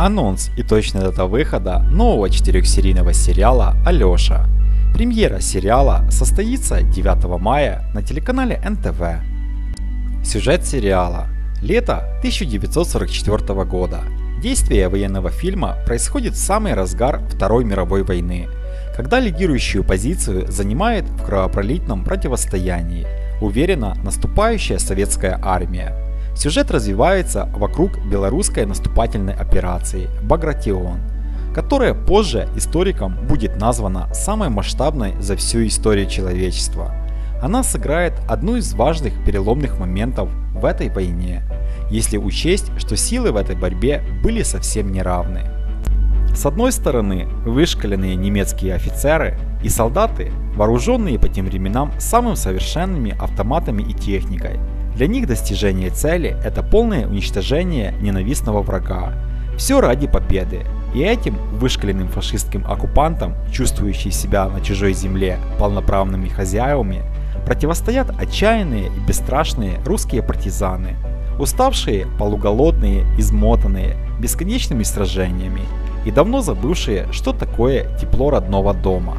Анонс и точная дата выхода нового четырехсерийного сериала «Алеша». Премьера сериала состоится 9 мая на телеканале НТВ. Сюжет сериала. Лето 1944 года. Действие военного фильма происходит в самый разгар Второй мировой войны, когда лидирующую позицию занимает в кровопролитном противостоянии уверенно наступающая советская армия. Сюжет развивается вокруг белорусской наступательной операции «Багратион», которая позже историкам будет названа самой масштабной за всю историю человечества. Она сыграет одну из важных переломных моментов в этой войне, если учесть, что силы в этой борьбе были совсем неравны. С одной стороны, вышкаленные немецкие офицеры и солдаты, вооруженные по тем временам самым совершенными автоматами и техникой. Для них достижение цели – это полное уничтожение ненавистного врага. Все ради победы. И этим вышкаленным фашистским оккупантам, чувствующие себя на чужой земле полноправными хозяевами, противостоят отчаянные и бесстрашные русские партизаны, уставшие, полуголодные, измотанные бесконечными сражениями и давно забывшие, что такое тепло родного дома.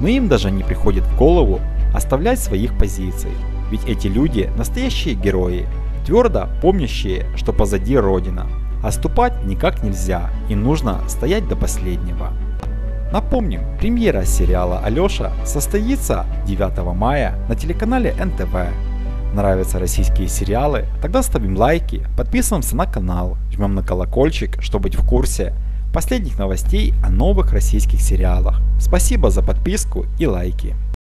Но им даже не приходит в голову оставлять своих позиций, ведь эти люди настоящие герои, твердо помнящие, что позади Родина. Оступать никак нельзя и нужно стоять до последнего. Напомним, премьера сериала «Алеша» состоится 9 мая на телеканале НТВ. Нравятся российские сериалы? Тогда ставим лайки, подписываемся на канал, жмем на колокольчик, чтобы быть в курсе последних новостей о новых российских сериалах. Спасибо за подписку и лайки.